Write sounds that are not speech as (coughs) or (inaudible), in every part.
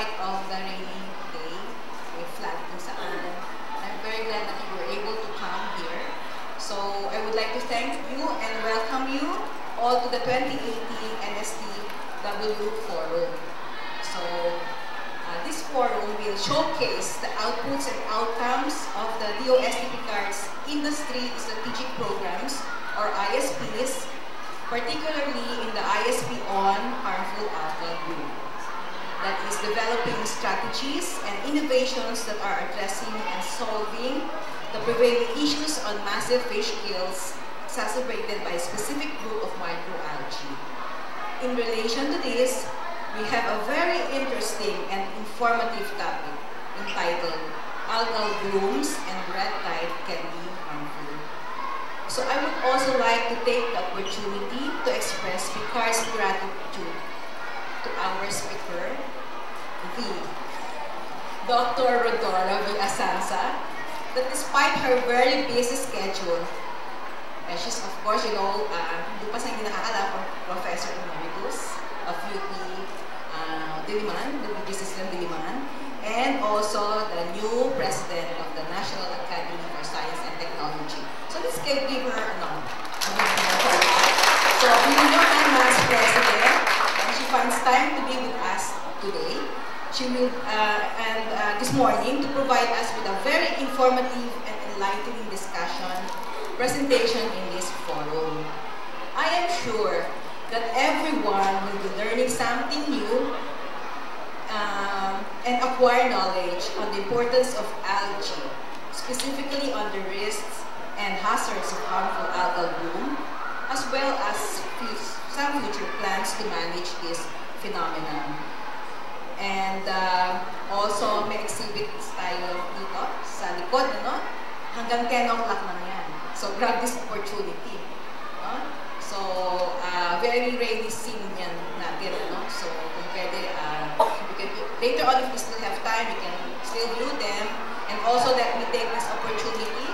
Of the rainy day, may flat kung saan, I'm very glad that you were able to come here. So, I would like to thank you and welcome you all to the 2018 NSTW Forum. So, uh, this forum will showcase the outputs and outcomes of the DOSTP cards industry strategic programs or ISPs particularly in the ISP on harmful algal bloom. That is developing strategies and innovations that are addressing and solving the prevailing issues on massive fish kills exacerbated by a specific group of microalgae. In relation to this, we have a very interesting and informative topic entitled Algal Blooms and Red Tide Can Be Harmful. So I would also like to take the opportunity to express Picard's gratitude our speaker, the Dr. Rodora Villasansa, that despite her very busy schedule, and she's of course, you know, uh, hindi pa sa nakakala, Professor Emeritus of UP uh, Diliman, the Business ng Diliman, and also the new president of the National Academy for Science and Technology. So let's give, her a nom. So, being your Vice President, and finds time to be with us today. She will, uh, and uh, this morning, to provide us with a very informative and enlightening discussion, presentation in this forum. I am sure that everyone will be learning something new um, and acquire knowledge on the importance of algae, specifically on the risks and hazards of harmful algal bloom, as well as some future plans to manage this phenomenon. And uh, also, may exhibits tayo dito sa likod, ano? Hanggang 10 o'clock lang yan. So, grab this opportunity. So, uh, very rainy scene yan natin, ano? So, kung pwede, uh, can, later on, if we still have time, we can still view them. And also, let me take this opportunity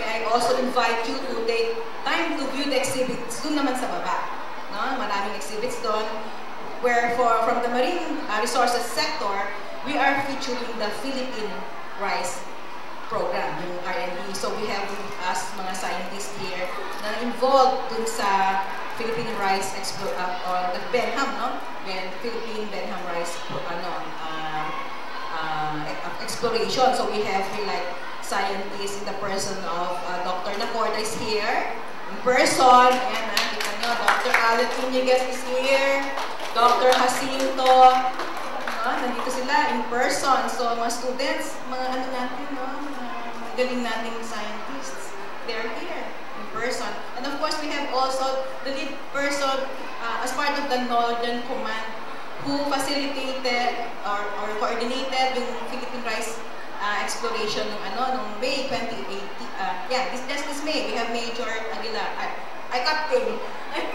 may I also invite you to take time to view the exhibits doon naman sa baba. No? Maraming exhibits doon. Where for, from the marine uh, resources sector, we are featuring the Philippine Rice program, yung R&D. So we have us mga scientists here na involved dun sa Philippine Rice Expo, uh, or the Benham, no? Ben, Philippine Benham Rice ano, uh, uh, exploration. So we have here like scientist in the person of uh, Dr. Nacorda is here in person. And Alan Tinigas is here. Dr. Jacinto. Uh, nandito sila in person. So, mga students, mga ano natin, no? mga galing nating scientists, they're here in person. And of course, we have also the lead person uh, as part of the Northern Command who facilitated or, or coordinated yung Philippine Rice uh, exploration ng ano nung May 2018. Uh, yeah, this just this May we have Major Aguilar. Uh, ay Captain. (laughs)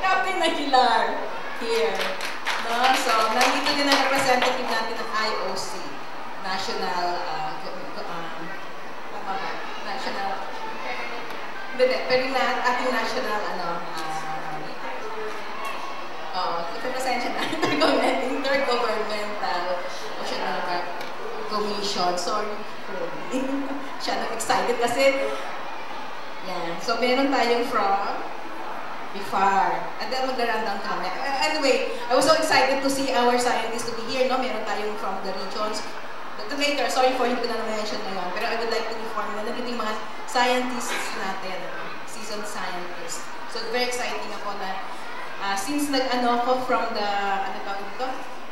Captain Aguilar here. No? So, nandito din ang representative natin ng IOC, National uh, um, National hindi, pero na, ating national ano uh, oh, ito pasensya na (laughs) intergovernment, intergovernment Commission. Sorry, (laughs) Siya na excited kasi, yan. So, meron tayong from BIFAR. And then mag-rundown kami. Anyway, I was so excited to see our scientists to be here. No? Meron tayong from the regions. But later, sorry for hindi ko na na-mention ngayon. Pero I would like to inform na yung mga scientists natin. Seasoned scientists. So, very exciting ako na uh, since nag-ano ako from the, ano tawag dito?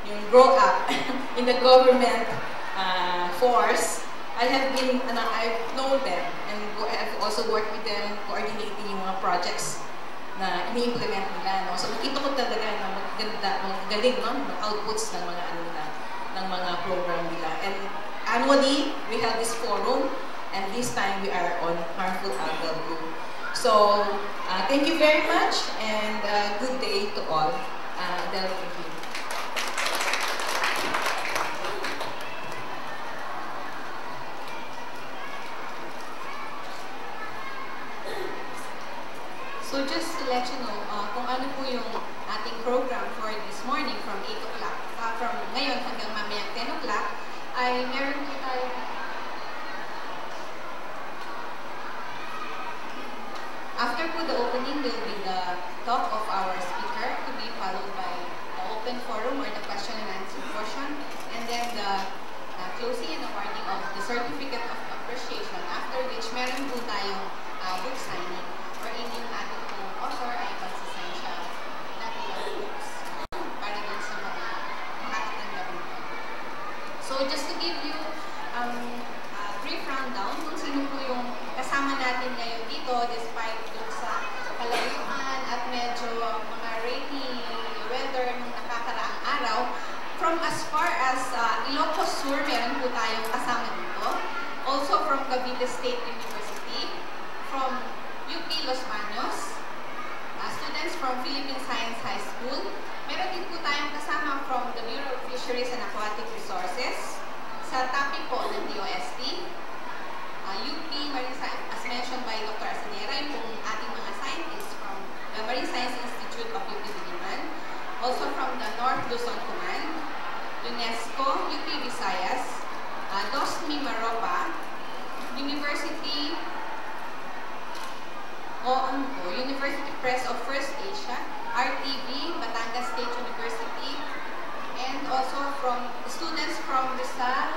Yung grow up (laughs) in the government uh, force, I have been, ano, I've known them and I've also worked with them coordinating yung mga projects na ini-implement nila. No? So nakita ko talaga na maganda, magaling no? ng outputs ng mga ano nila, ng mga program nila. And annually, we have this forum and this time we are on harmful algal. So, uh, thank you very much and uh, good day to all. Uh, So just to let you know uh, kung ano po yung ating program for this morning from 8 o'clock, uh, from ngayon hanggang mamayang 10 o'clock, ay meron po tayo After po the opening will be the talk of our speaker to be followed by the open forum or the question and answer portion and then the uh, closing and awarding of the certificate of appreciation after which meron po tayong uh, book signing wherein yung ating pong author ay magsasign siya ng ilang books para din sa mga makakatanggap nito. So just to give you um, a brief rundown kung sino po yung kasama natin ngayon dito despite dun sa kalayuan at medyo mga rainy weather nung nakakaraang araw. From as far as uh, Ilocos Sur, meron po tayong kasama dito. Also Cavite State University, from UP Los Baños, uh, students from Philippine Science High School. Meron din po tayong kasama from the Bureau of Fisheries and Aquatic Resources, sa TAPI po ng DOST, uh, UP Marine Science, as mentioned by Dr. Asanera, yung ating mga scientists from the Marine Science Institute of UP Diliman, also from the North Luzon Command, UNESCO, UP Visayas, uh, DOSMI Maropa, University o ano University Press of First Asia, RTV, Batangas State University, and also from students from Rizal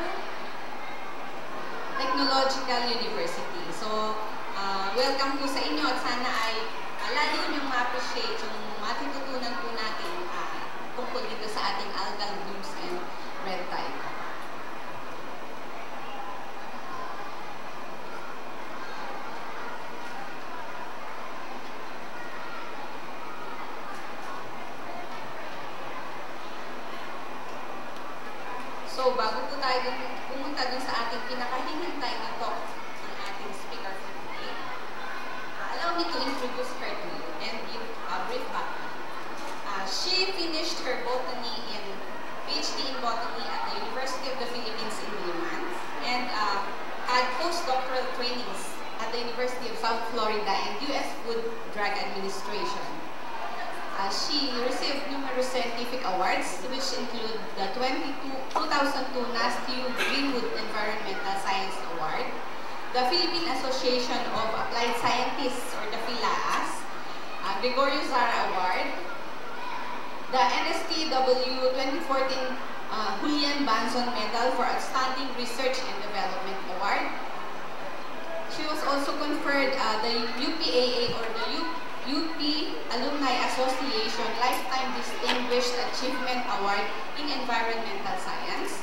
Technological University. So, uh, welcome po sa inyo at sana ay uh, lalo niyong ma-appreciate yung matututunan po natin uh, tungkol dito sa ating algal blooms and red tide. Gregorio Zara Award, the NSTW 2014 uh, Julian Banson Medal for Outstanding Research and Development Award. She was also conferred uh, the UPAA or the U UP Alumni Association Lifetime Distinguished Achievement Award in Environmental Science.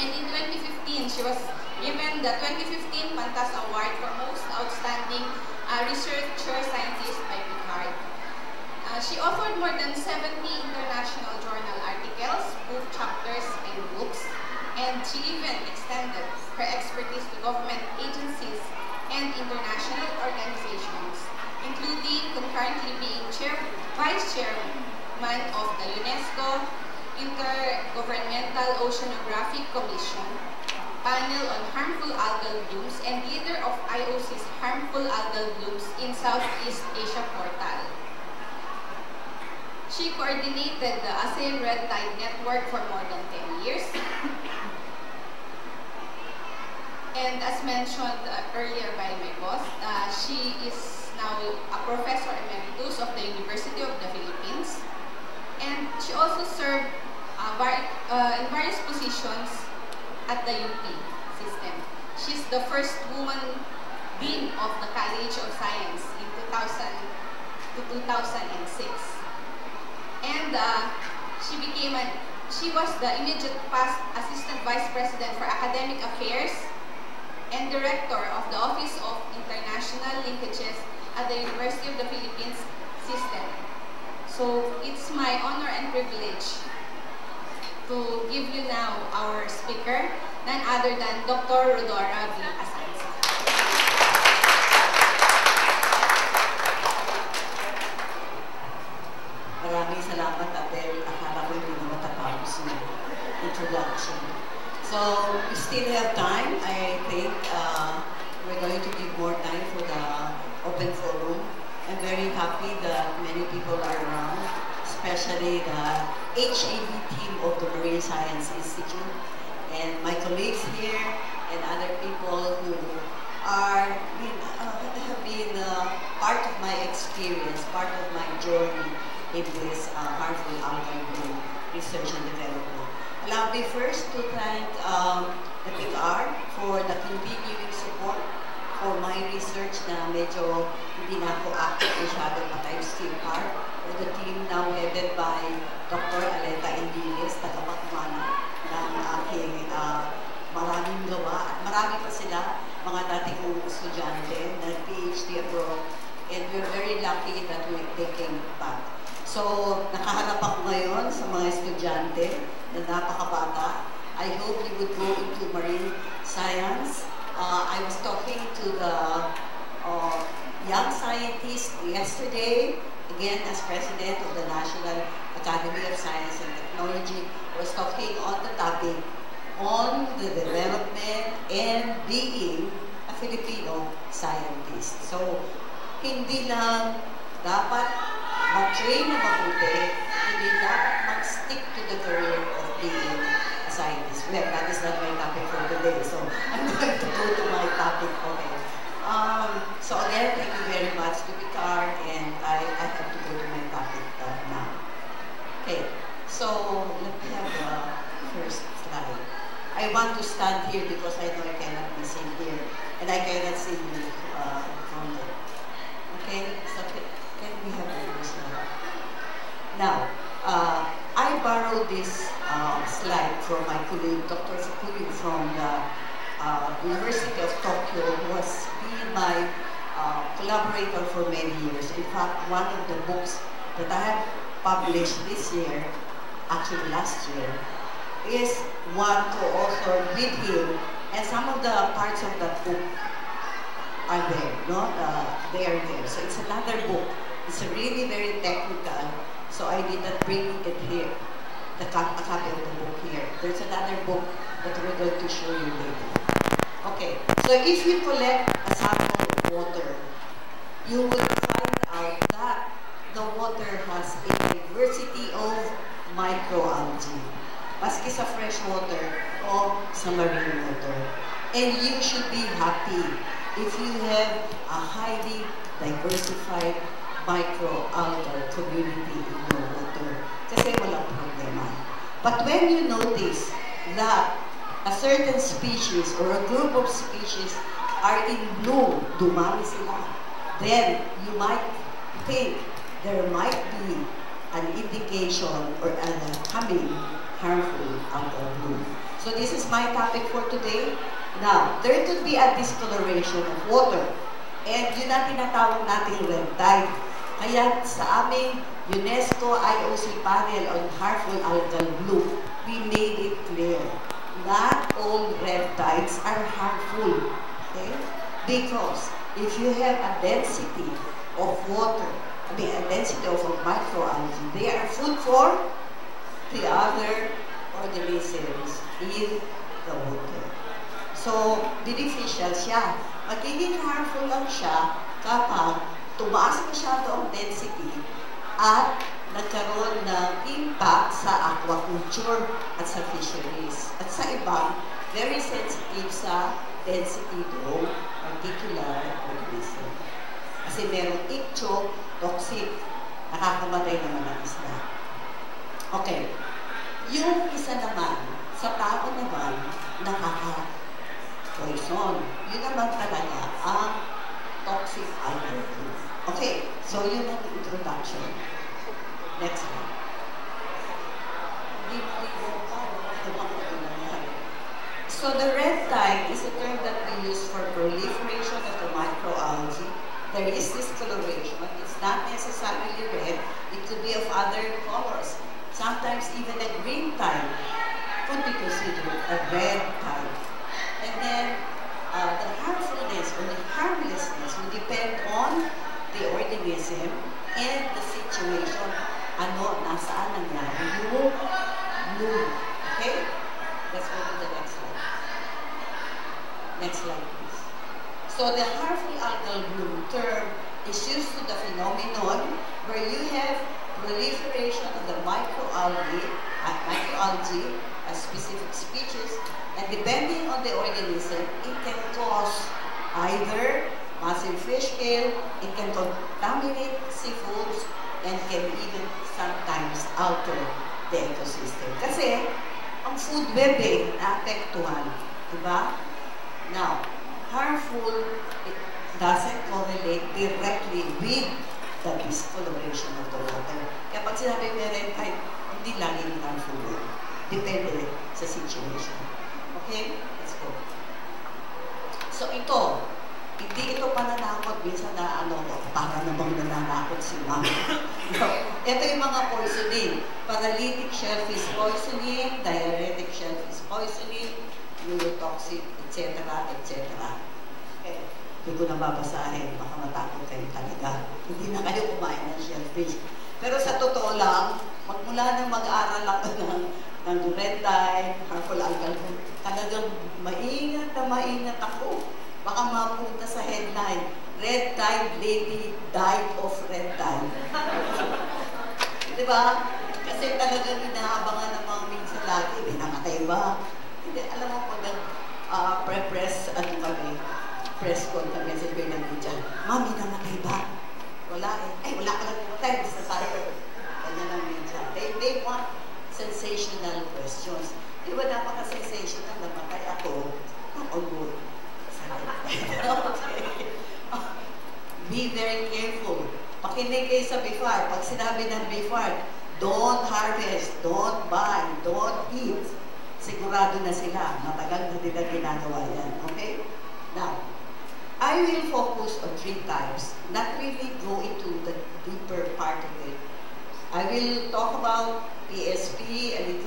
And in 2015, she was given the 2015 Pantas Award for Most Outstanding uh, Researcher Scientist by. Uh, she authored more than 70 international journal articles, book chapters, and books. And she even extended her expertise to government agencies and international organizations including concurrently being chair, vice chairman of the UNESCO Intergovernmental Oceanographic Commission, panel on harmful algal blooms, and leader of IOC's Harmful Algal Blooms in Southeast Asia portal. She coordinated the ASEAN Red Tide Network for more than 10 years And as mentioned uh, earlier by my boss, uh, she is now a professor emeritus of the University of the Philippines. And she also served uh, uh, in various positions at the UP system. She's the first woman dean of the College of Science in 2000 to 2006. And uh, she became an, she was the immediate past assistant vice president for academic affairs and director of the Office of International Linkages at the University of the Philippines system. So it's my honor and privilege to give you now our speaker, none other than Dr. Rodora V. Asanza. Because I know I cannot be seen here, and I cannot see you uh, from there. Okay, so can, we have first slide? Now, uh, I borrowed this uh, slide from my colleague, Dr. Fukuyu from the uh, University of Tokyo, who has been my uh, collaborator for many years. In fact, one of the books that I have published this year, actually last year, is one co-author with him, and some of the parts of that book are there, no? Uh, they are there. So it's another book. It's really very technical, so I did not bring it here, the cop- a copy of the book here. There's another book that we're going to show you later. Okay, so if you collect a sample of water, you will find out that the water has a diversity of microalgae. Maski sa fresh water o sa marine water. And you should be happy if you have a highly diversified microalgal community in your water. Kasi walang problema. But when you notice that a certain species or a group of species are in bloom, dumami sila, then you might think there might be an indication or a coming harmful algal bloom. So this is my topic for today. Now, there could be a discoloration of water. And yun ang tinatawag nating red tide. Kaya sa aming UNESCO IOC panel on harmful algal bloom, we made it clear. Not all red tides are harmful. Okay? Because if you have a density of water, I mean a density of microalgae, they are food for the other organisms in the water. So, beneficial siya. Magiging harmful lang siya kapag tumaas masyado ang density at nagkaroon ng impact sa aquaculture at sa fisheries. At sa iba, very sensitive sa density low particular organism. Kasi merong ictio, toxic, nakakamatay naman ang isda. Okay. Yung isa naman, sa tao naman, nakaka-poison. Yun naman talaga ang toxic bloom. Okay, so yun ang introduction. Next slide. Hindi maligo pa, yan. So the red tide is a term that we use for proliferation of the microalgae. There is discoloration. It's not necessarily red. It could be of other colors. Sometimes even a green tide could be considered a red tide. And then uh, the harmfulness or the harmlessness will depend on the organism and the situation. Ano, nasaan nangyari yung bloom. Okay? Let's go to the next slide. Next slide, please. So the harmful algal bloom term is used to the phenomenon where you have proliferation of the microalgae, uh, a specific species, and depending on the organism, it can cause either massive fish kill, it can contaminate seafoods, and can even sometimes alter the ecosystem. Kasi, ang food web eh, naapektuhan. Diba? Now, harmful, it doesn't correlate directly with the discoloration of the water. Kaya pag sinabi meron kahit hindi laging harmful. Depende sa situation. Okay? Let's go. So ito, hindi ito pananakot. Minsan na ano, para namang nananakot si mama. (laughs) ito yung mga poisoning. Paralytic shellfish poisoning, diuretic shellfish poisoning, neurotoxic, etc. etc. Okay. Hindi ko na babasahin, baka matakot kayo talaga. Hindi na kayo kumain ng shellfish. Pero sa totoo lang, magmula nang mag-aral ako (laughs) ng, ng Durentine, harmful algal, talagang maingat na maingat ako. Baka mapunta sa headline, Red Tide Lady died of Red Tide. (laughs) Di ba? Kasi talagang inaabangan ng mga minsan lagi, may namatay ba? Hindi, alam mo pag uh, pre-press, ano kami, press con kami sa Kuya ng dyan, Mami, namatay ba? Wala eh. Ay, wala ka lang namatay, tayo. Ganyan lang minsan. They, they want sensational questions. Di ba napaka-sensational, namatay ako, ako good. okay. (laughs) Be very careful. Pakinig kayo sa BIFAR. Pag sinabi ng BIFAR, don't harvest, don't buy, don't eat. Sigurado na sila. Matagal na nila ginagawa yan. Okay? Now, I will focus on three types, not really go into the deeper part of it. I will talk about PSP, a little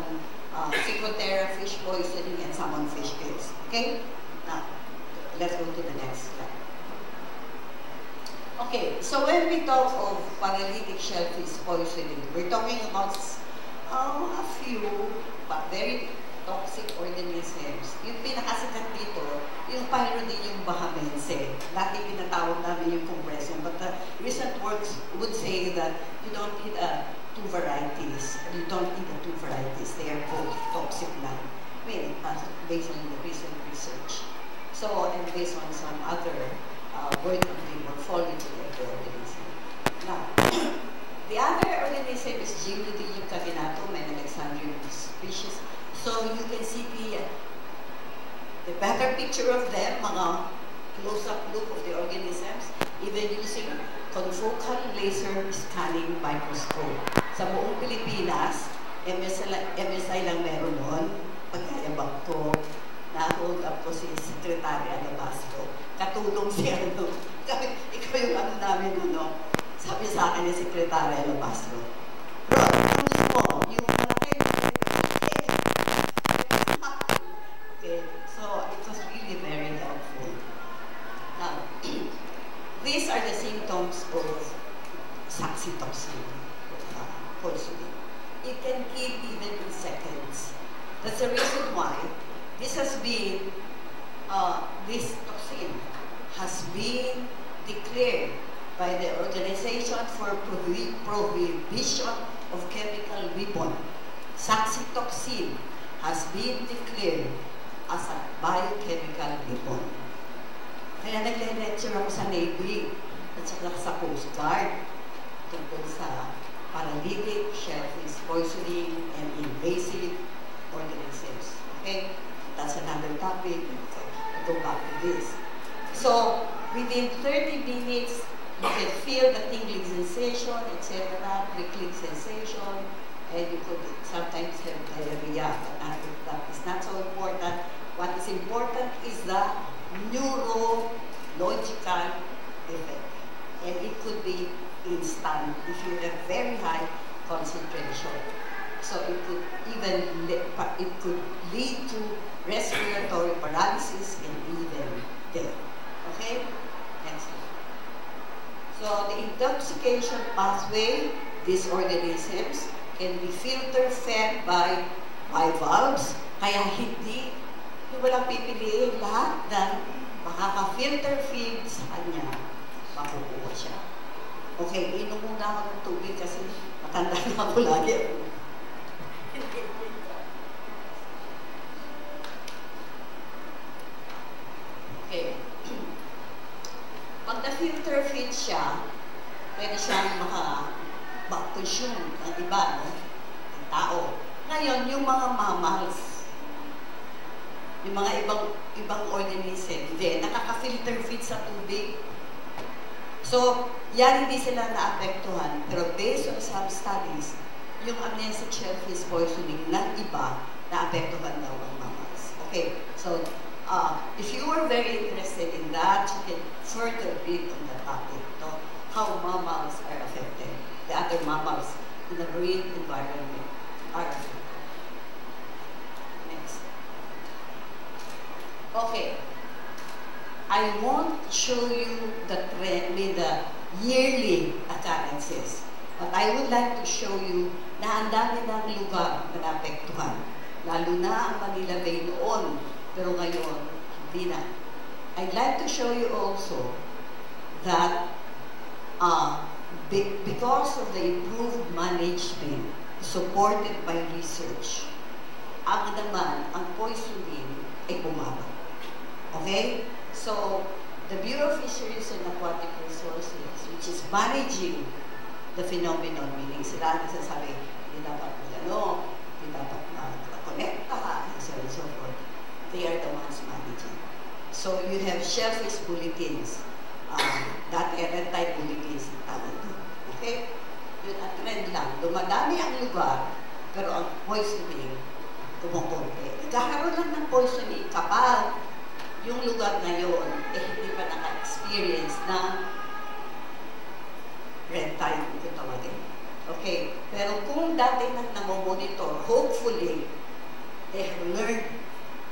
on uh, Cicotera fish poisoning, and some on fish kills. Okay? Now, let's go to the next slide. Okay, so when we talk of paralytic shellfish poisoning, we're talking about uh, a few but very toxic organisms. Yung pinakasikat dito, yung Pyrodinium bahamense. Dati pinatawag namin yung compression, but the recent works would say that you don't need uh, two varieties. You don't need the two varieties. They are both toxic lang. Really, based on the recent research. So, and based on some other uh, work on the morphology of the organism. Now, (coughs) the other organism is Geolydium cavinatum, an Alexandrian species. So you can see the, the better picture of them, mga close-up look of the organisms, even using confocal laser scanning microscope. Sa buong Pilipinas, MSI, MSI lang meron nun, pagkayabang ko, na-hold up ko si Secretary Alabasco. Katulong siya, ano, (laughs) kami, ikaw yung ano namin, ano, sabi sa akin ni Secretary Alabasco, Rod, use mo, yung malaki, okay, so it was really very helpful. Now, these are the symptoms of saxitoxin uh, poisoning. It can kill even in seconds. That's the reason why this has been, uh, this toxin has been declared by the Organization for Prohi Prohibition of Chemical Weapon. Saxitoxin has been declared as a biochemical weapon. Kaya nagle-lecture ako sa Navy at saka sa Coast Guard tungkol sa paralytic, shellfish poisoning, and invasive organisms. Okay? That's another topic. So, I'll go back to this. So, within 30 minutes, you can feel the tingling sensation, etc., prickling sensation, and you could sometimes have diarrhea, but that is not so important. What is important is the neurological effect. And it could be instant if you have very high concentration. So it could even it could lead to respiratory paralysis and even death. Okay? So the intoxication pathway, these organisms can be filter fed by bivalves, kaya hindi walang pipiliin lahat ng makaka-filter feed sa kanya, makukuha siya. Okay, inom muna ako ng tubig kasi matanda na ako lagi ako. Okay. Pag na-filter feed siya, pwede siyang maka ma-consume ng iba, no? ng tao. Ngayon, yung mga mammals, yung mga ibang ibang organism, hindi, nakaka-filter feed sa tubig. So, yan hindi sila naapektuhan. Pero based on some studies, yung amnesic shellfish poisoning ng iba, naapektuhan daw ang mammals. Okay, so, uh, if you are very interested in that, you can further read on the topic, no? how mammals are affected. The other mammals in the marine environment are affected. Next. Okay. I won't show you the trend with the yearly occurrences. But I would like to show you na ang dami ng lugar na naapektuhan. Lalo na ang Manila Bay noon, pero ngayon, hindi na. I'd like to show you also that uh, be- because of the improved management supported by research, ang naman, ang poisoning ay bumaba. Okay? So, the Bureau of Fisheries and Aquatic Resources, which is managing the phenomenon, meaning sila nagsasabi, hindi dapat magano, hindi dapat mag-connecta, and so on and so forth. They are the ones managing. So, you have shellfish bulletins, um, that red tide bulletins ang tawag doon. Okay? Yun ang trend lang. Dumadami ang lugar, pero ang poisoning, kumukunti. Nagkakaroon lang ng poisoning kapag yung lugar na yun, eh hindi pa naka-experience ng red tide, ito tawagin. Okay, pero kung dati na namomonitor, hopefully, they have learned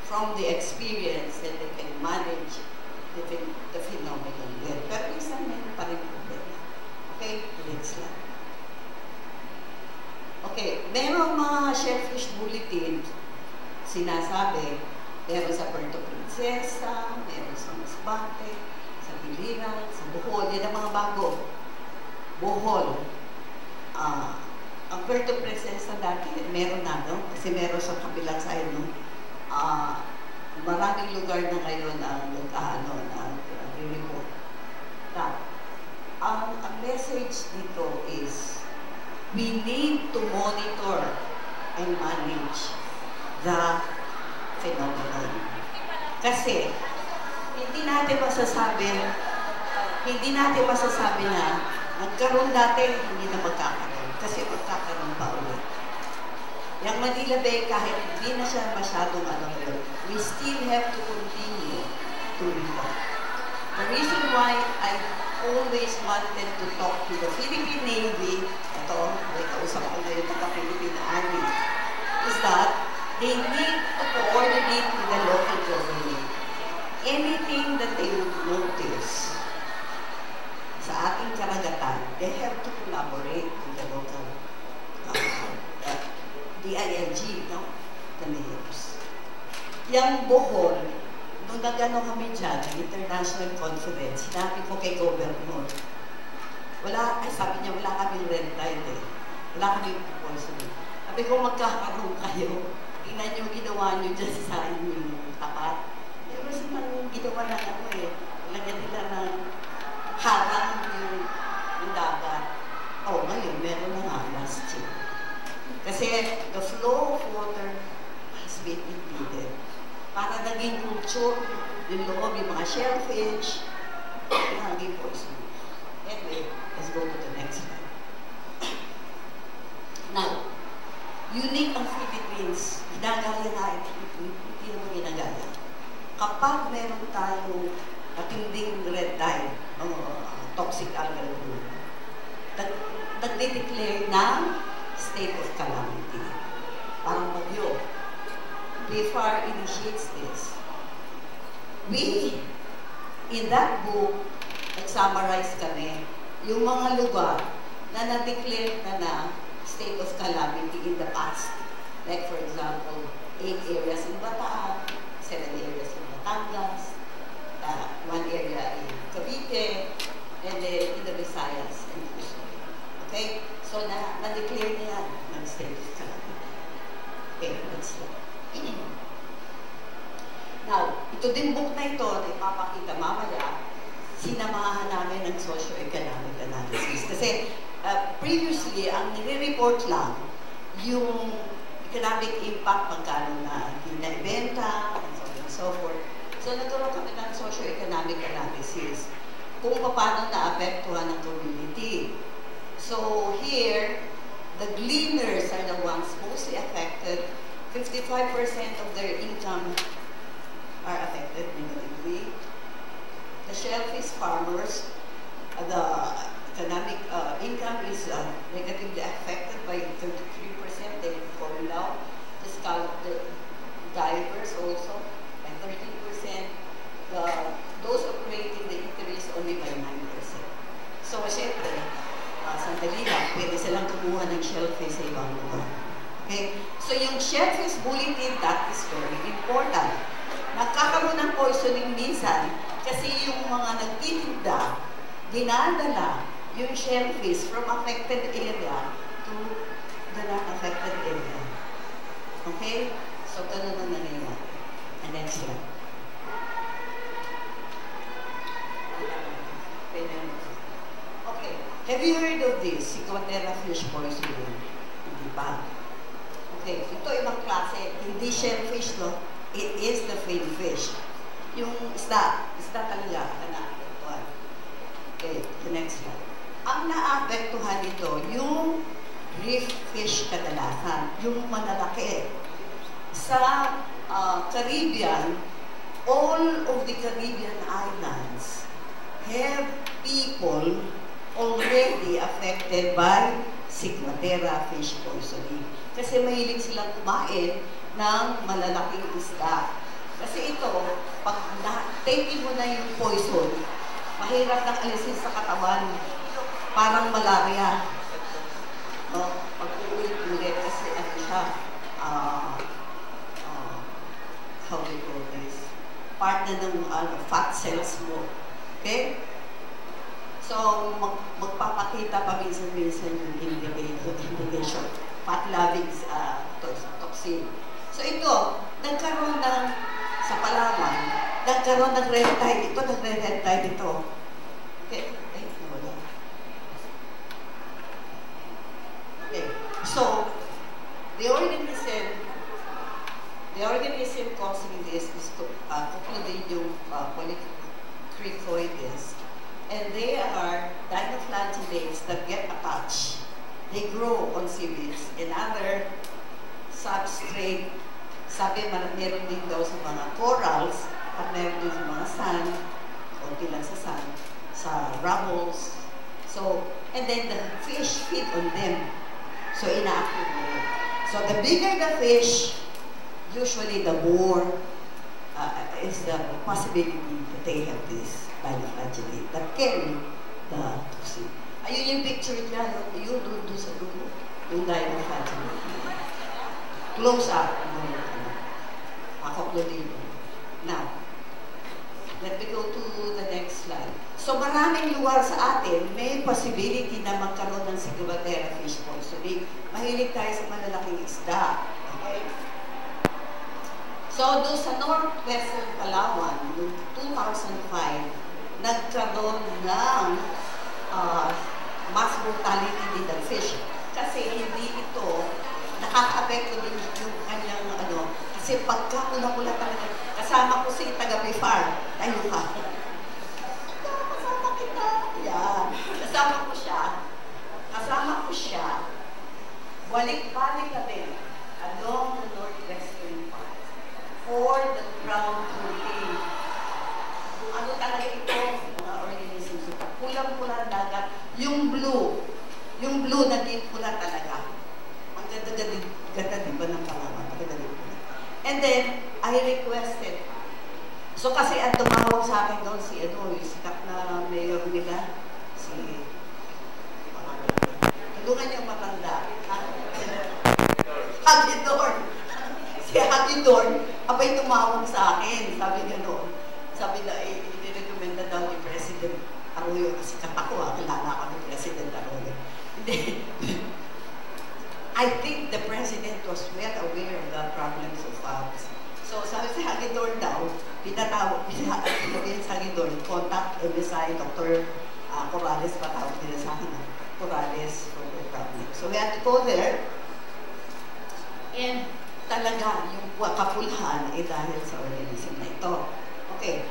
from the experience and they can manage the, the phenomenon well. Pero minsan meron pa rin problema. Okay, next lang. Okay, merong mga shellfish bulletin, sinasabi, meron sa Puerto Princesa, meron sa Masbate, sa Biliran, sa Bohol, yan ang mga bago. Bohol. Ah, ang Puerto Princesa dati, meron na, no? Kasi meron sa kabilang side, no? Ah, maraming lugar na ngayon ang nag-ano, na nag-report. Now, ang, ang message dito is, we need to monitor and manage the phenomenon. Kasi, hindi natin masasabi, hindi natin masasabi na nagkaroon dati, hindi na magkakaroon. Kasi. Yung Manila Bay, kahit hindi na siya masyadong ano yun, we still have to continue to report. The reason why I always wanted to talk to the Philippine Navy, ito, may kausap ko na yung taga-Philippine Army, is that they need to coordinate with the local government. Anything that they would notice sa ating karagatan, they have to collaborate with the local uh, uh, DILG, no? The mayors. Yang Bohol, nung nagano kami dyan, international conference, sinabi ko kay Governor, wala, ay sabi niya, wala kaming red tide eh. Wala kaming poisoning. Sabi ko, magkakaroon kayo. tingnan yung ginawa nyo dyan sa inyong tapat. Meron silang ginawa na ano eh, lagyan nila ng harang yung, yung dagat. Oh, ngayon, meron na nga last year. Kasi the flow of water has been. Para naging culture, yung loob, yung mga shellfish, yung naging poison. Anyway, let's go to the next slide. Now, unique ang Philippines. Ginagaya nga, hindi hindi naman ginagaya. Kapag meron tayong matinding red tide, o toxic algal bloom, nag- nagde-declare ng state of calamity. Parang bagyo. BFAR initiates this. We, in that book, nag-summarize kami yung mga lugar na na-declare na na state of calamity in the past. Like for example, eight areas in Bataan, seven areas in Batangas, uh, one area in Cavite, and then in the Visayas and Luzon. Okay? So, na, na-declare niya ng state of calamity. Okay, let's see. Now, ito din book na ito na ipapakita mamaya, sinamahan namin ng socio-economic analysis. Kasi uh, previously, ang nire-report lang yung economic impact, magkano na na-ibenta, and so on and so forth. So, nagkaroon kami ng socio-economic analysis kung paano na-apektuhan ng community. So, here, the gleaners are the ones mostly affected. 55% of their income are affected negatively. The shellfish farmers, the economic uh, income is uh, negatively affected by 33%, they're falling down. The the divers also by 13%. The, those operating the eateries only by 9%. So, syempre, uh, sandali lang, pwede silang kumuha ng shellfish sa ibang lugar. Okay? So, yung shellfish bulletin, that is very important. Nagkakaroon ng poisoning minsan kasi yung mga nagtitinda, dinadala yung shellfish from affected area to the non-affected area. Okay? So, ganun na nangyayari. And then siya. Okay. Have you heard of this? Cicotera fish poisoning. Hindi pa. Okay. Ito ibang klase. Hindi shellfish, no? It is the fin fish. Yung isda. Isda talaga na naapektuhan. Okay. The next slide. Ang naapektuhan nito, yung reef fish kadalasan. Yung malalaki. Sa uh, Caribbean, all of the Caribbean islands have people already affected by Ciguatera fish poisoning. Kasi mahilig silang kumain ng malalaking isda. Kasi ito, pag na-take mo na yung poison, mahirap nang alisin sa katawan. Parang malaria. No? Pag-ulit-ulit kasi ano siya, ah, ah, how do you call this? Part na ng ano, fat cells mo. Okay? So, mag magpapakita pa minsan-minsan yung indication, fat-loving uh, toxin. So, ito, nagkaroon ng, sa Palawan, nagkaroon ng red tide. Ito, nagre-red tide ito. Okay. Ay, nawala. Okay. So, the organism, the organism causing this is uh, Cochlodidium uh, polycricoides. And they are dinoflagellates that get attached. They grow on seaweeds and other substrate. Sabi, meron din daw sa mga corals, at meron din sa mga sand, konti lang sa sand, sa rubbles. So, and then the fish feed on them. So, ina-accumulate. So, the bigger the fish, usually the more uh, is the possibility that they have this dinoflagellate that carry the toxin. Ayun yung picture niya, yun doon, doon sa dulo, yung dinoflagellate. Close up. Ano, ano, Acoplodino. Now, let me go to the next slide. So maraming lugar sa atin, may possibility na magkaroon ng Ciguatera fish poisoning. Mahilig tayo sa malalaking isda. Okay? So, doon sa Northwestern Palawan, noong 2005, nagkaroon ng uh, mass mortality din ng fish. Kasi hindi ito nakaka-apekto din. Kasi pagka pula-pula talaga, kasama ko si taga-Bifar, tayo ka. Kasama kita. Yan. Kasama ko siya. Kasama ko siya. Balik-balik kami along the northwestern part for the ground truthing. Kung ano talaga ito, mga organisms. Pulang-pula dagat. Yung blue, yung blue naging pula talaga. Ang ganda-ganda di ba ng palaman? Maganda pula. And then, I requested. So kasi ang tumawag sa akin doon si ano, yung sikat na mayor nila, si tulungan niyang matanda. (laughs) Hagidorn. si Hagidorn, abay tumawag sa akin. Sabi niya noon, sabi na, eh, inirekomenda daw ni President Arroyo, kasi kapako, ah, kilala ako ni President Arroyo. Hindi. (laughs) I think the President was well aware of the problems sabi si Hagidorn daw, pinatawag, (laughs) sa Hagidorn, contact MSI, Dr. Uh, Corrales, patawag nila sa akin, Corrales for the problem. So we had to go there, and talaga yung kapulhan ay dahil sa organism na ito. Okay.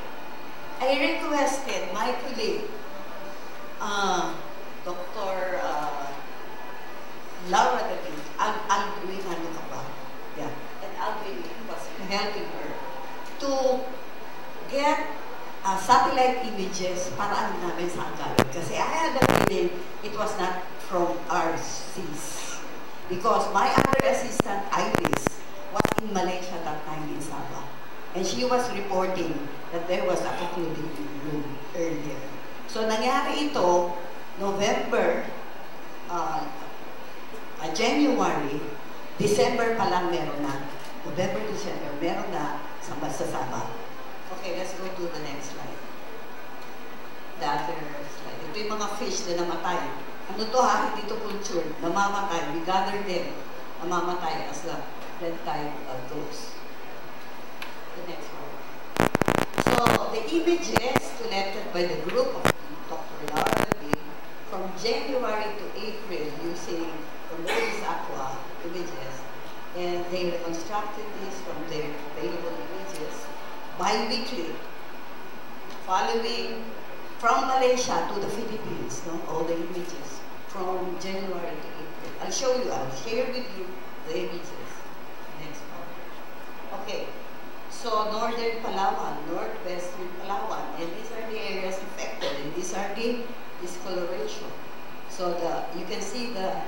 I requested my colleague, uh, Dr. Uh, Laura David, Al Alvin, ano ka ba? Yeah. And Alvin was helping to get uh, satellite images para ano namin sa galing. Kasi I had a feeling it was not from our seas. Because my other assistant, Iris, was in Malaysia that time in Sabah. And she was reporting that there was a concluding room earlier. So nangyari ito, November, uh, uh, January, December pa lang meron na. November, December, meron na sa, sa Sabah. Okay, let's go to the next slide. The other slide. Ito yung mga fish na namatay. Ano to ha? Hindi to cultured. Namamatay. We gather them. Namamatay as the red tide uh, goes. The next one. So, the images collected by the group of Dr. Laura from January to April using Lourdes Aqua images, and they reconstructed this from their available images bi-weekly, following from Malaysia to the Philippines, no? all the images from January to April. I'll show you, I'll share with you the images. Next one. Okay, so northern Palawan, northwestern Palawan, and these are the areas affected, and these are the discoloration. So the you can see the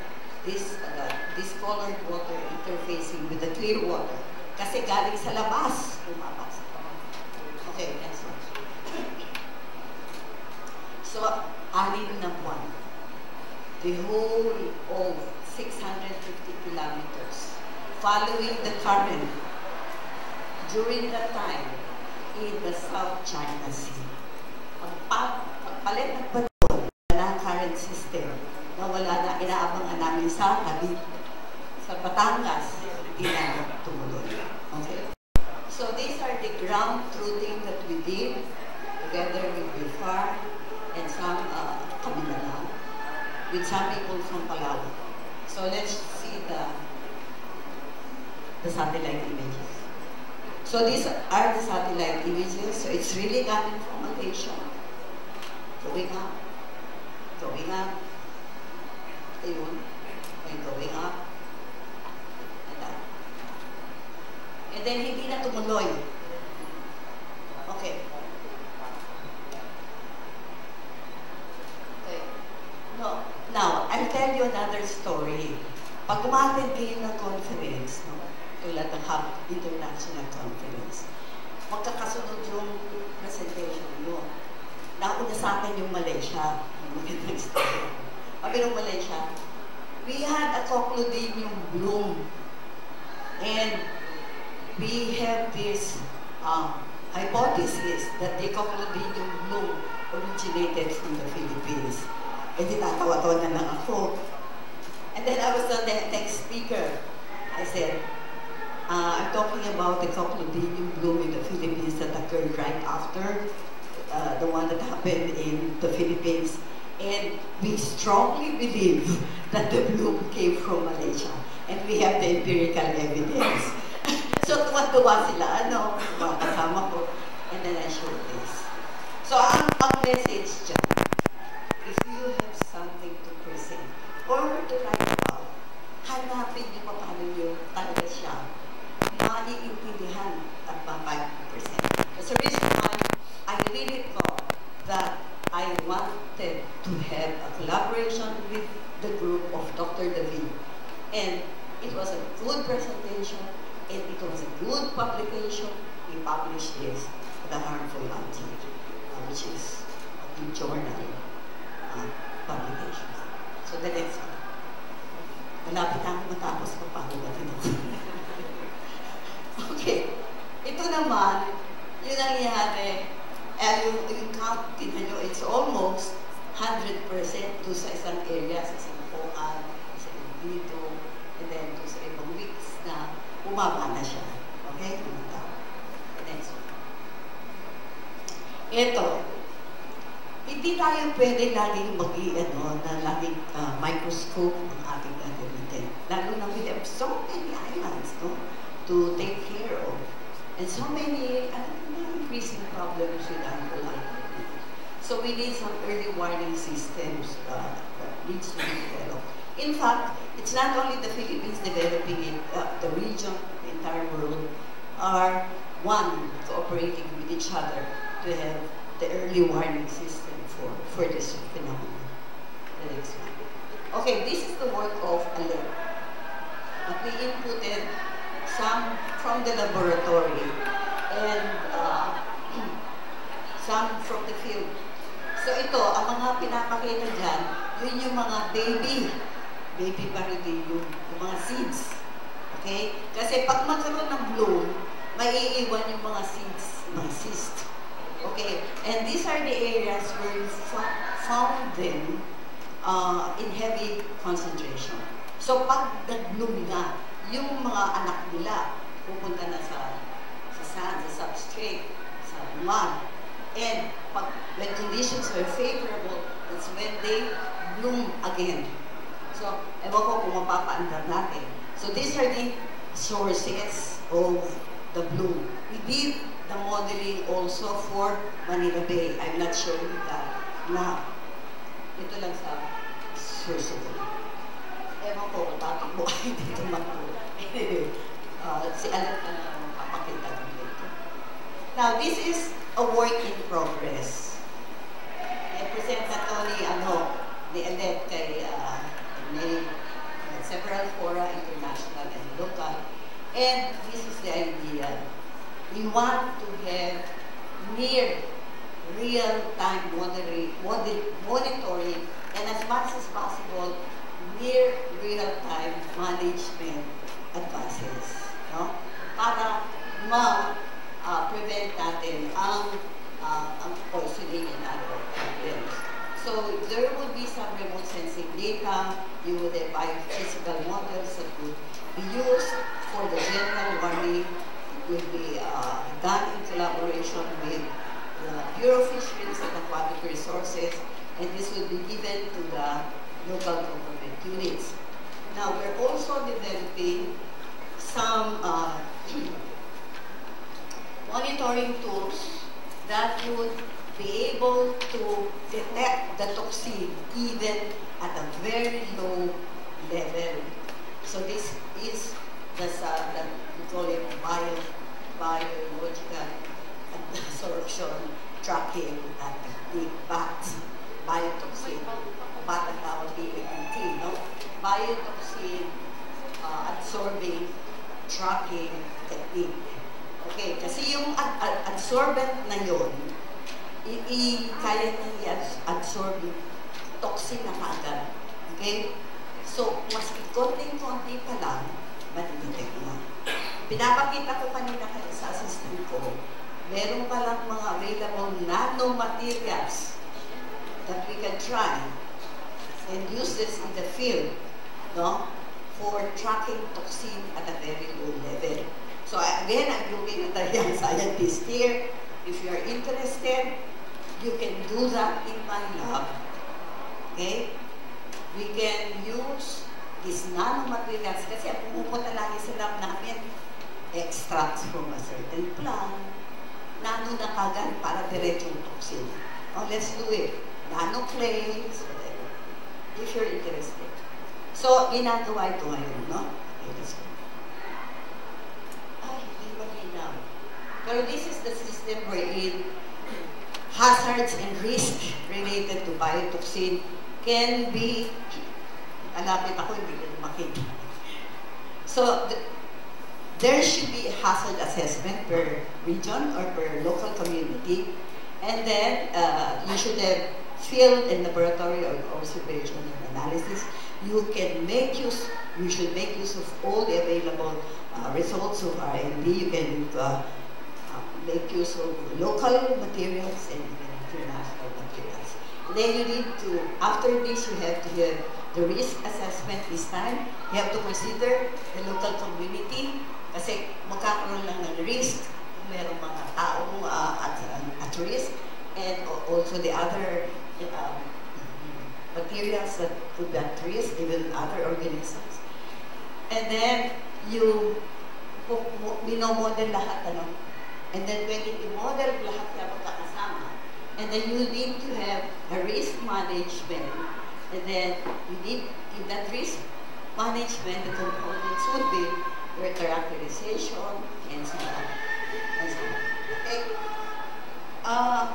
this uh, discolored water interfacing with the clear water. Kasi galing sa labas, lumabas. One. So, anim na buwan. The whole of 650 kilometers. Following the current during that time in the South China Sea. Pagpa, pagpalit ng panahon, wala current system na wala na inaabangan namin sa Cavite, sa Batangas, hindi with some people from Palawan. So let's see the the satellite images. So these are the satellite images. So it's really coming from Malaysia. Going up, going up, ayun, and going up, and up. And then hindi na tumuloy. Okay. Okay. No. Now, I'll tell you another story. Pag umattend kayo ng conference, no, tulad ng Hub International Conference, magkakasunod yung presentation nyo. Nauna sa akin yung Malaysia. Magandang story. Kami ng Malaysia, we had a coclodium bloom. And we have this um, hypothesis that the coclodium bloom originated from the Philippines. Eh, di tatawa-tawa na lang ako. And then I was on the next speaker. I said, Uh, I'm talking about the Coclodidium bloom in the Philippines that occurred right after uh, the one that happened in the Philippines. And we strongly believe (laughs) that the bloom came from Malaysia. And we have the empirical evidence. (laughs) so tuwa-tuwa sila, ano, mga kasama ko. And then I showed this. So ang, ang message dyan, if you have something to present or to write about, hanapin niyo pa paano niyo talaga siya maiintindihan at mapapresent. That's the reason I really thought that I wanted to have a collaboration with the group of Dr. David. And it was a good presentation, and it was a good publication. We published this, The Harmful Auntie, uh, which is a good journal uh, publication. So the next one. Malapit na matapos magpahugatin ako. okay. Ito naman, yun ang nangyari, eh, yung, yung count, tingnan nyo, it's almost 100% to sa isang area, sa isang puan, sa dito, and then to sa ibang weeks na bumaba na siya. Okay? Tao. Next one. Ito, hindi tayo pwede laging mag ano, na laging uh, microscope ang ating gagamitin. Lalo na we have so many islands no, to take care of. And so many uh, increasing problems with alcohol. So we need some early warning systems uh, that needs to be developed. In fact, it's not only the Philippines developing it, uh, the region, the entire world are one cooperating with each other to have the early warning system for, for this phenomenon. The next one. Okay, this is the work of ALERT. We inputted some from the laboratory and uh, some from the field. So ito, ang mga pinapakita dyan, yun yung mga baby, baby barilium, yung mga seeds. Okay? Kasi pag magkaroon ng bloom, maiiwan yung mga seeds, mga cyst. Okay? And these are the areas where you found them uh, in heavy concentration. So pag nag-bloom na, yung mga anak nila pupunta na sa sa sand, sa substrate, sa mud. And pag, when conditions were favorable, that's when they bloom again. So, ewan ko kung mapapaandar natin. So these are the sources of the bloom. We did the modeling also for Manila Bay. I'm not showing that now. Ito lang sa source of it. Ewan ko mo ay (laughs) dito magpo. (laughs) Uh, si Alan Now, this is a work in progress. I present not only ano, the ALET kay uh, several fora, international and local. And this is the idea. We want to have near real-time monitoring, and as much as possible, near real-time management advances. No? Para ma-prevent uh, natin ang, uh, ang poisoning and other problems. So there would be some remote sensing data, you would have biophysical models that would be used for the general warning. It will be uh, done in collaboration with the Bureau of Fisheries and Aquatic Resources, and this will be given to the local government units. Now, we're also developing some uh, (clears throat) monitoring tools that would be able to detect the toxin even at a very low level. So this is the, uh, the we call it bio, biological absorption tracking at the bat, biotoxin, bat tawag BAT, no? Biotoxin uh, absorbing tracking. Okay, kasi yung ad ad absorbent na i kaya niya i-absorb yung toxin na kagad. Okay? So, mas konting-konti pa lang, matidetect na. Pinapakita ko kanina kaya sa assistant ko, meron palang mga available nanomaterials that we can try and use this in the field, no? for tracking toxin at a very low level. So again, I'm at the young scientist here. If you are interested, you can do that in my lab. Okay? We can use these nanomaterials kasi pumupunta lagi sa lab namin, extracts from a certain plant, nano na kagad para diretsong toxin. Oh, let's do it. Nano clays, whatever. If you're interested. So, ginagawa ito ngayon, no? Okay, let's go. Pero this is the system wherein hazards and risk related to biotoxin can be, alapit ako, hindi ko makita. So, th- there should be a hazard assessment per region or per local community. And then, uh, you should have field and laboratory or observation and analysis. You can make use, you should make use of all the available uh, results of R&D. You can uh, make use of local materials and international materials. Then you need to, after this, you have to have the risk assessment this time. You have to consider the local community kasi magkakaroon lang ng risk kung merong mga taong uh, at, at risk and also the other um, materials that could be at risk, even other organisms. And then, you mo- mo- minomodel lahat, ano? And then, when you model lahat na magkakasama, and then you need to have a risk management, and then you need, in that risk management, the components would be your characterization, and so on. And so on. Okay? Uh,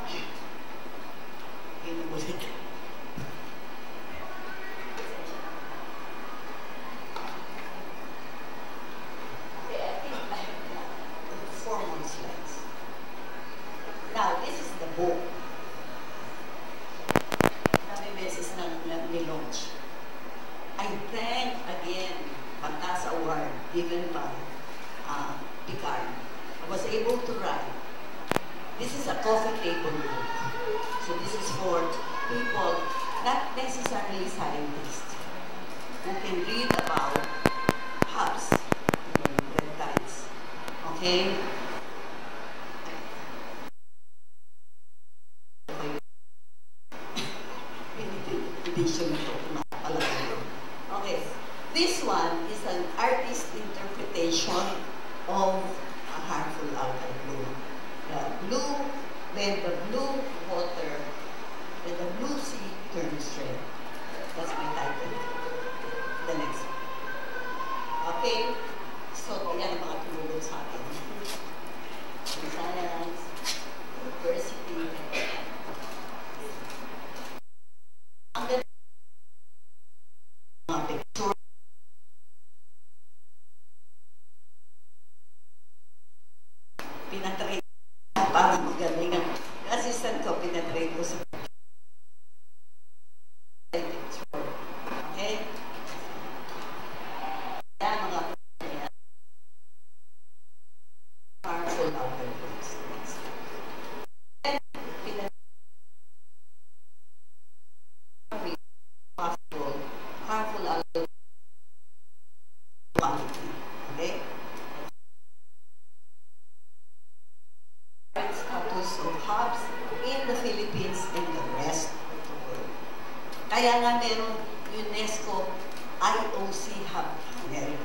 Hub. Eh,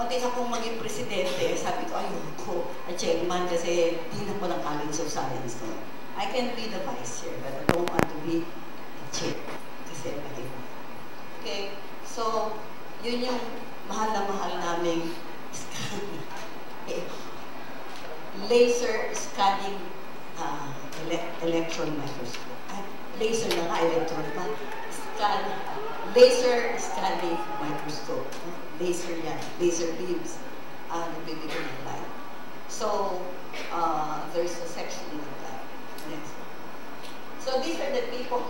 Munti akong maging presidente, sabi ko, ayoko, a chairman kasi di na ko ng College of Science no. I can be the vice chair, but I don't want to be the chair. Kasi mali. Okay, so, yun yung mahal na mahal naming (laughs) laser scanning uh, ele- electron microscope. Ah, laser na nga, electron pa. Scan, laser scanning microscope. Laser yan, laser beams. Uh, nagbibigay ng light. So, uh, there's a section in that. Next. So, these are the people,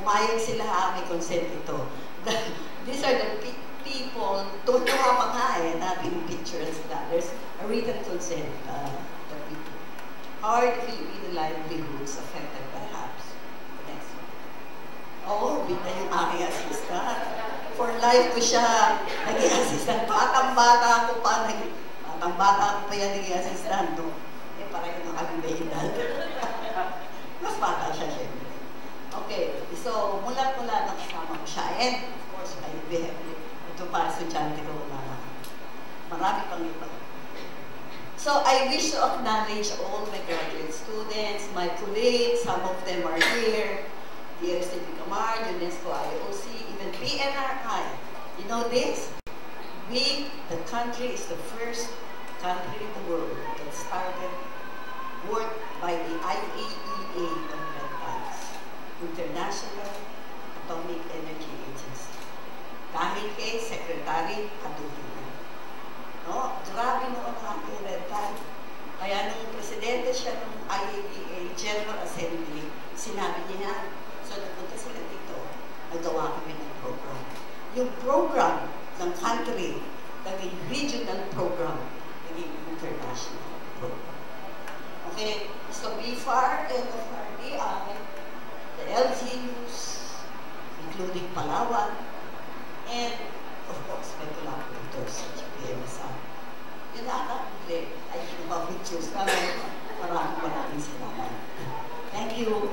umayag sila ha, may consent ito. (laughs) these are the pe- people, tutuwa pa nga eh, natin pictures na. There's a written consent, uh, the people. How are the Filipino livelihoods affected Oh, bita yung aking assistant. for life ko siya naging assistant. Batang-bata ko pa, naging, batang-bata ko pa yan naging assistant. No? Eh, pareho na kami may edad. Mas bata siya, syempre. Okay, so mula-mula nakasama ko siya. And, of course, I ito pa, estudyante ko na marami pang iba. So I wish to acknowledge all my graduate students, my colleagues, some of them are here, the STP Camar, UNESCO IOC, even PNRI. You know this? We, the country, is the first country in the world that started work by the IAEA on red times, International Atomic Energy Agency. Dahil kay Secretary Aduhina. No? Grabe noon ang ating red tag. Kaya nung presidente siya ng IAEA General Assembly, sinabi niya nagawa kami ng program. Yung program ng country, naging regional program, naging international program. Okay, so BFAR and FRDI, the LGUs, including Palawan, and of course, my collaborators sa GPMSR. Yun ata. I can have pictures na maraming maraming salamat. Thank you.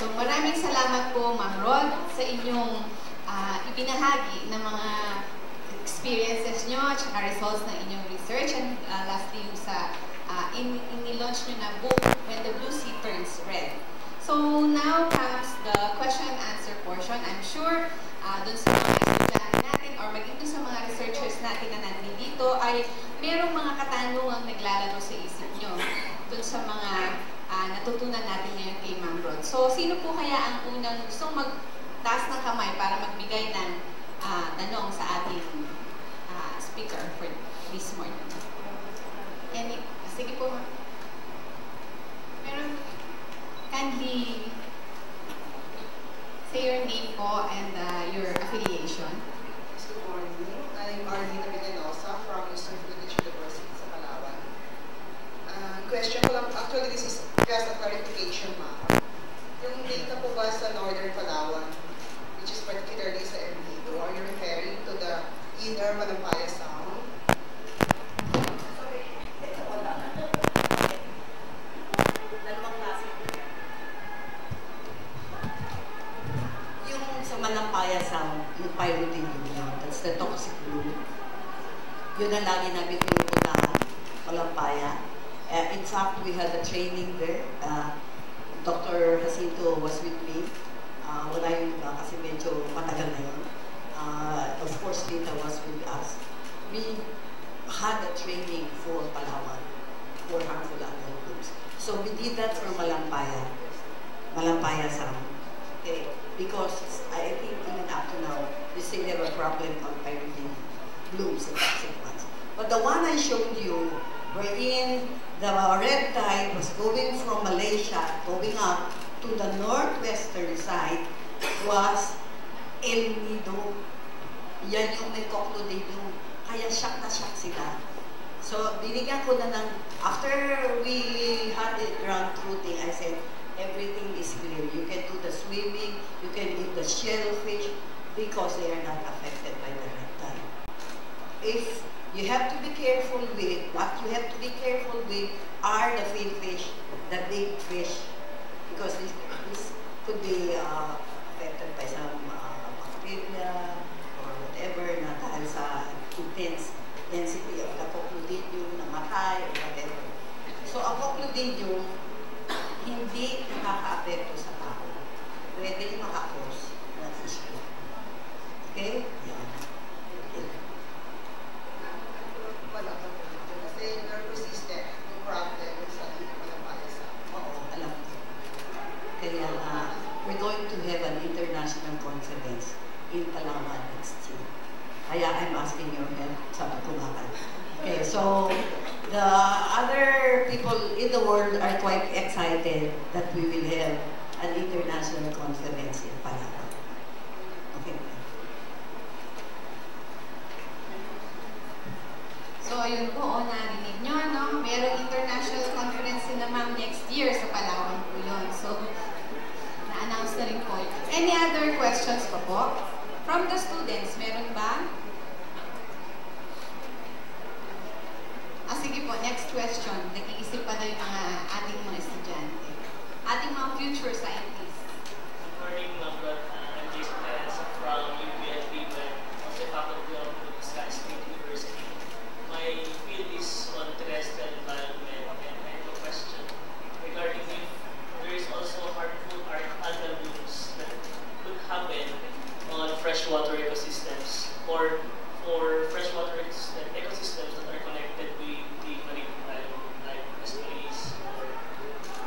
So maraming salamat po, Ma'am Rod, sa inyong ah, ibinahagi ng mga experiences nyo at results ng inyong research and ah, lastly sa uh, in, in-launch nyo na book When the Blue Sea Turns Red. So now comes the question and answer portion. I'm sure uh, dun sa mga estudyante natin or maging dun sa mga researchers natin na nandito ay merong mga katanungang naglalaro sa isip nyo dun sa mga ah, natutunan natin ngayon kay Ma'am Rod. So, sino po kaya ang unang gustong magtaas ng kamay para magbigay ng ah, tanong sa ating ah, speaker for this morning? Any, sige po, ma'am. Meron, kindly say your name po and ah, your affiliation. Good morning. I'm Arlene Villanosa from Eastern Philippines University sa Palawan. Uh, question ko lang, actually this is just a clarification ma'am. Yung data po ba sa Northern Palawan, which is particularly sa El Nido, are you referring to the inner Manampaya Sound? Yung sa Malampaya Sound, yung pyrothenium yun, that's the toxic blue. Yun ang lagi namin Malampaya. Uh, in fact, we had a training there. Uh, Dr. Jacinto was with me. Uh, wala yung iba kasi medyo matagal na yun. Uh, of course, Rita was with us. We had a training for Palawan for harmful algal blooms. So we did that for Malampaya. Malampaya Sound. Okay? Because I think even up to now, we still have a problem on pyrothene blooms and ones. But the one I showed you, wherein the red tide was going from Malaysia, going up to the northwestern side, was El Nido. Yan yung may concluded yung, kaya shock na shock sila. So, binigyan ko na ng, after we had the ground truthing, I said, everything is clear. You can do the swimming, you can eat the shellfish, because they are not affected by the red tide. If you have to be careful with, what you have to be careful with are the fin fish, the big fish, because this, this could be uh, affected by some uh, bacteria or whatever na dahil sa intense density of the cocludidium na matay or whatever. So, ang cocludidium, hindi nakaka-apekto sa tao. Pwede makakos ng fish kill. Okay? Yan. Okay. Wala ka po dito. Kasi nervous system, yung problem sa inner Manampaya Sound. Oo, alam ko. Kaya uh, we're going to have an international conference in Palawan next year. Kaya I'm asking your help sa pagkumakan. Okay, so the other people in the world are quite excited that we will have an international conference in Palawan. Okay. So, yun po, o, narinig nyo, no? Merong international conference din naman next year sa Palawan po yun. So, Okay. Any other questions pa po? From the students, meron ba? Ah, sige po, next question. Nag-iisip pa na yung mga ating mga estudyante. Ating mga future scientists. Freshwater ecosystems or for freshwater ecosystems that are connected with the marine environment, like estuaries or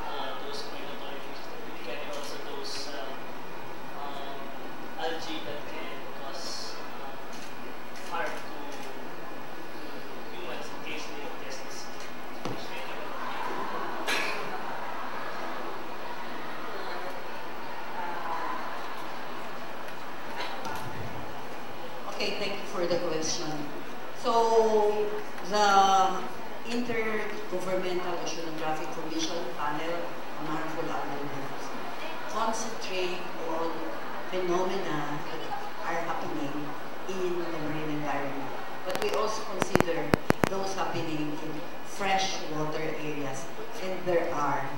uh, those migratory fishes that we carry also those um, um, algae that can cause um, harm to, to humans in case they ingest this fish. Thank you. Okay, thank you for the question. So, the Intergovernmental Oceanographic Commission panel on harmful algal concentrate on phenomena that are happening in the marine environment. But we also consider those happening in freshwater areas, and there are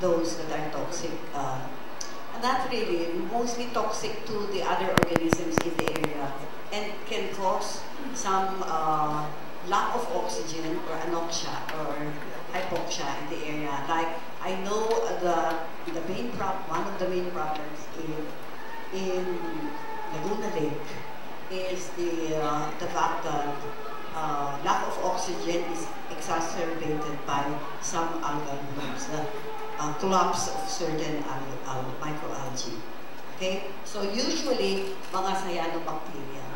those that are toxic uh, not really, mostly toxic to the other organisms in the area and can cause some uh, lack of oxygen or anoxia or hypoxia in the area. Like I know the the main prop one of the main problems in in Laguna Lake is the uh, the fact that uh, lack of oxygen is exacerbated by some algal blooms. Uh, collapse of certain al al microalgae. Okay? So usually, mga cyanobacteria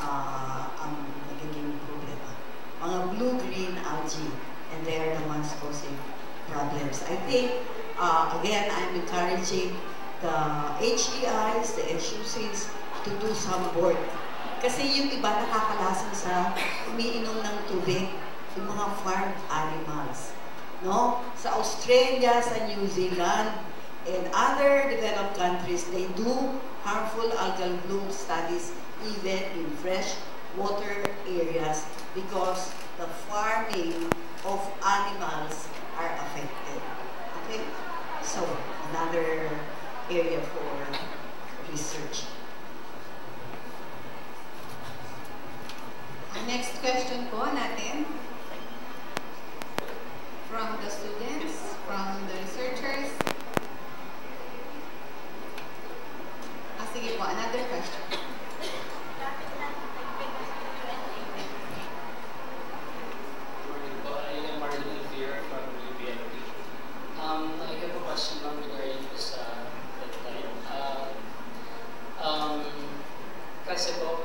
uh, ang nagiging problema. Mga blue-green algae, and they are the ones causing problems. I think, uh, again, I'm encouraging the HEIs, the HUCs, to do some work. Kasi yung iba nakakalasan sa umiinom ng tubig, yung mga farm animals no? Sa Australia, sa New Zealand, and other developed countries, they do harmful algal bloom studies even in fresh water areas because the farming of animals are affected. Okay? So, another area for research. Next question po natin from the students, from the researchers. Ah, sige po, another question. Morning po.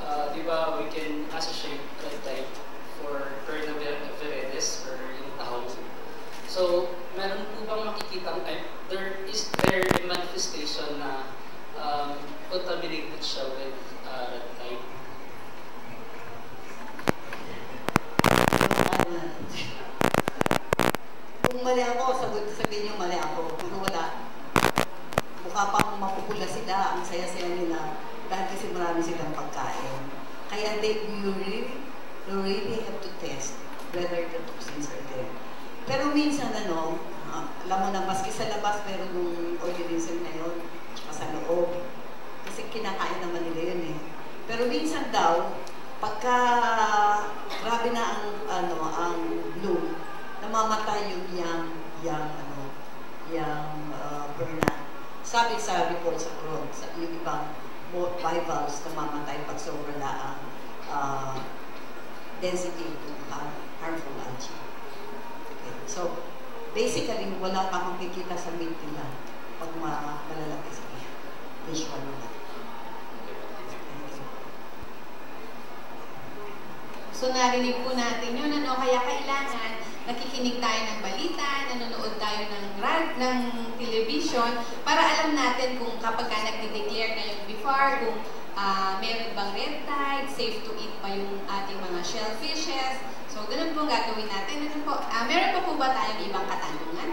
Manifestation na um, contaminated siya with uh, red tide? Kung mali ako, sagot sabihin niyo mali ako. Kung wala, mukha pang mapupula sila, ang saya-saya nila, dahil kasi marami silang pagkain. Kaya they, you really, you really have to test whether the toxins are there. Pero minsan ano, ah, alam mo na, maski sa labas, meron yung organism na yun, tsaka sa loob. Kasi kinakain naman nila yun eh. Pero minsan daw, pagka grabe na ang ano ang bloom, namamatay yung young young ano young uh, burna. Sabi sa report sa Quran, sa yung ibang bivalves namamatay pag sobra na ang uh, density ng har- harmful algae. Okay. So, basically, wala kang makikita sa meat nila pag ma malalaki sila. Visual nila. So narinig po natin yun, ano, kaya kailangan nakikinig tayo ng balita, nanonood tayo ng rad, ng television, para alam natin kung kapag ka nagde-declare na yung BIFAR, kung ah, meron bang red tide, safe to eat pa yung ating mga shellfishes. So, ganun po gagawin natin. Ano po, uh, meron pa po ba tayong ibang katanungan?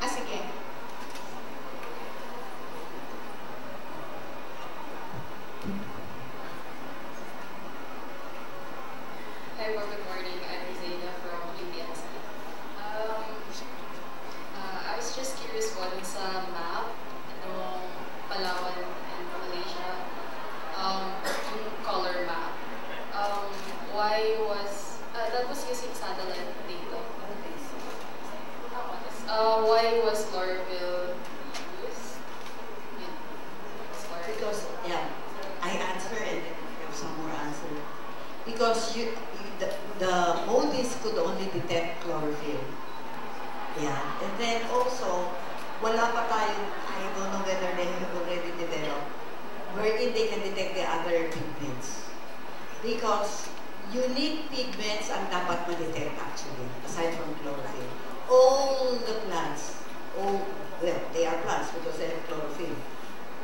Ah, sige. I work MODIS could only detect chlorophyll. Yeah, and then also, wala pa tayong, I don't know whether they have already developed, wherein they can detect the other pigments. Because unique pigments ang dapat ma-detect actually, aside from chlorophyll. All the plants, all, well, they are plants because they have chlorophyll.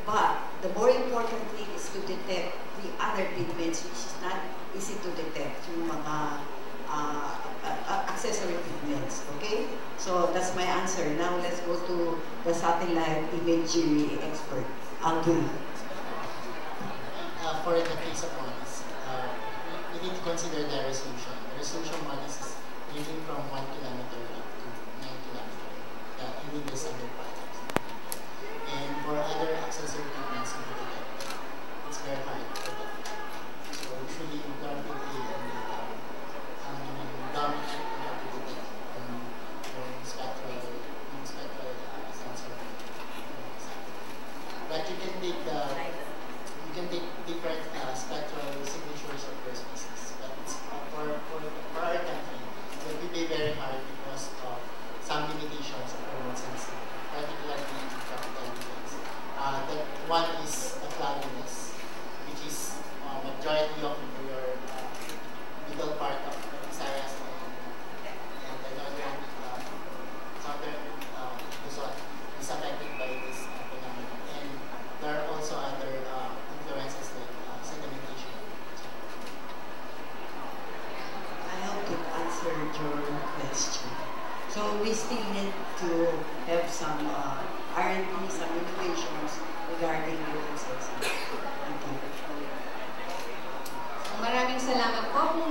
But the more important thing is to detect the other pigments which is not easy to detect, yung mga uh, uh, accessory pigments, okay? So that's my answer. Now let's go to the satellite imagery expert, Angul. Uh, for the case of uh, we, need to consider the resolution. The resolution models is ranging from 1 kilometer up to 9 kilometer uh, in the patterns. And for other accessory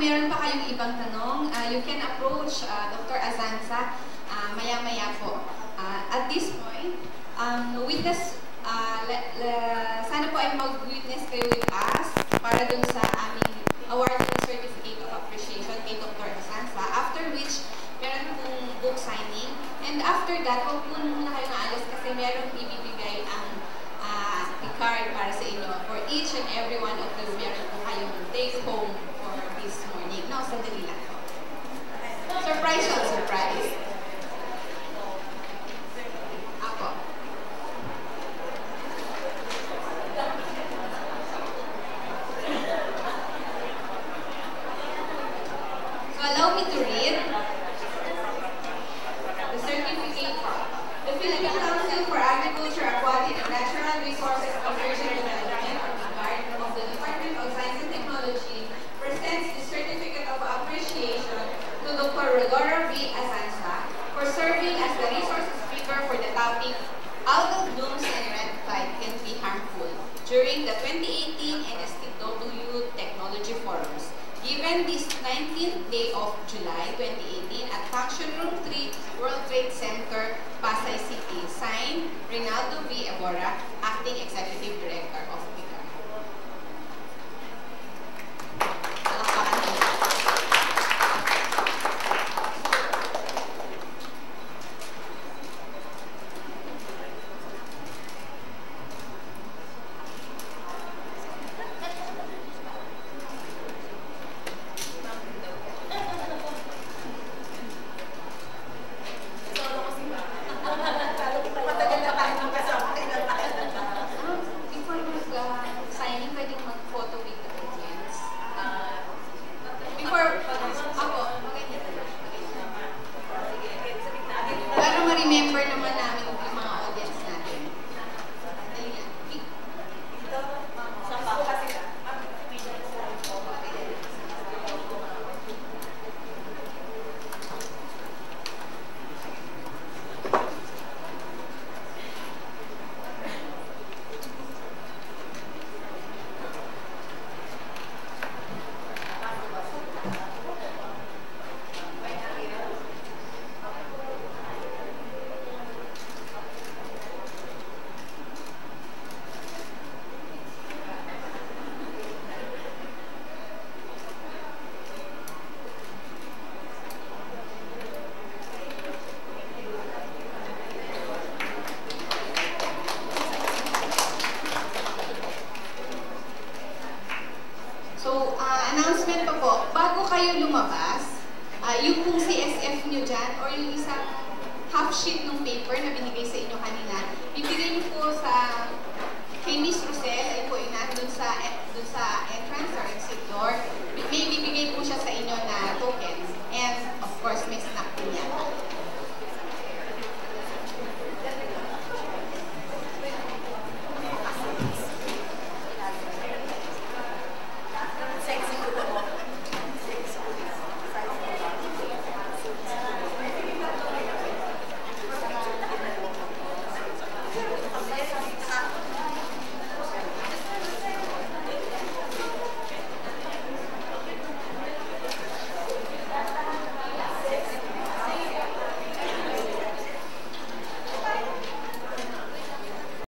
meron pa kayong ibang tanong, uh, you can approach uh, Dr. Azanza uh, maya-maya po. Uh, at this point, um, witness, uh, la- la- sana po ay mag-witness kayo with us para dun